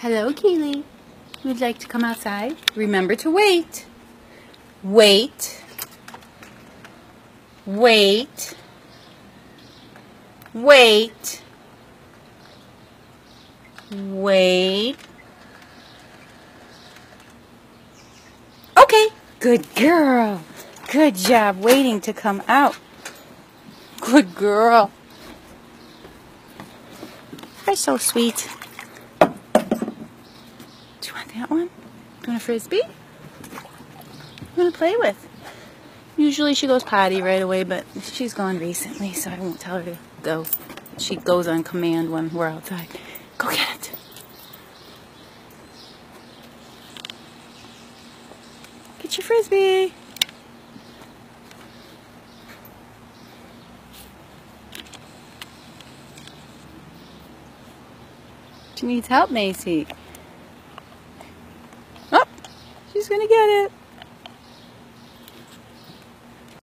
Hello, Keylee. Would like to come outside? Remember to wait. Wait. Wait. Wait. Wait. Okay. Good girl. Good job waiting to come out. Good girl. You're so sweet. Do you want that one? Do you want a frisbee? You want to play with? Usually she goes potty right away, but she's gone recently, so I won't tell her to go. She goes on command when we're outside. Go get it. Get your frisbee. She needs help, Macy. Oh, she's gonna get it.